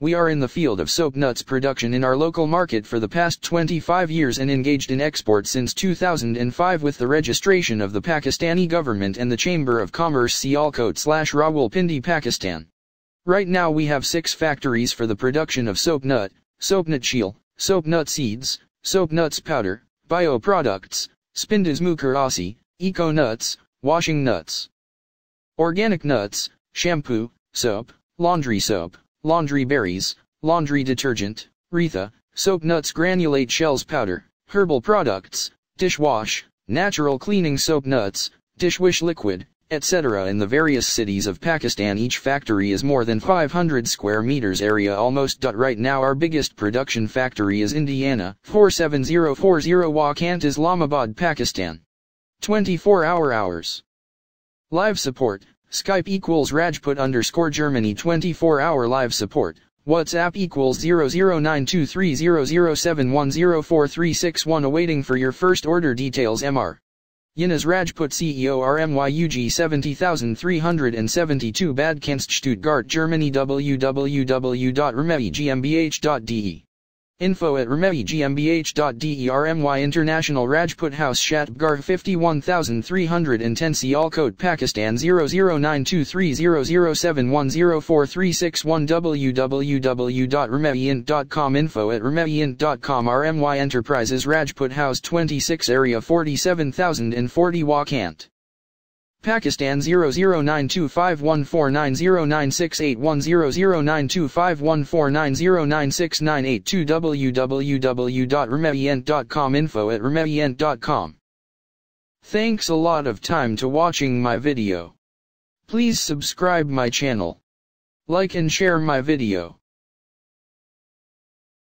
We are in the field of soap nuts production in our local market for the past 25 years and engaged in export since 2005 with the registration of the Pakistani government and the Chamber of Commerce Sialkot slash Rawalpindi Pakistan. Right now we have six factories for the production of soap nut, soap nut shell, soap nut seeds, soap nuts powder, bioproducts, spindus mukorossi, eco nuts, washing nuts, organic nuts, shampoo, soap, laundry soap, laundry berries, laundry detergent, Retha, soap nuts granulate shells powder, herbal products, dishwash, natural cleaning soap nuts, dishwash liquid, etc. In the various cities of Pakistan each factory is more than 500 square meters area almost. Right now our biggest production factory is Indiana, 47040 Wakant Islamabad Pakistan. 24 hour hours. Live support, Skype equals Rajput underscore Germany 24 hour live support. WhatsApp equals 00923007104361 awaiting for your first order details MR. Younas Rajput CEO RMYUG 70372 Bad Stuttgart Germany www.remegmbh.de Info at remegmbh.de RMY International Rajput House Shatbgar 51310 Sialkot Pakistan 00923007104361 www.remediint.com Info at remediint.com RMY Enterprises Rajput House 26 Area 47040 Wakant Pakistan 00925149096810092514909698 www.remedient.com info at remedient.com Thanks a lot of time to watching my video. Please subscribe my channel. Like and share my video.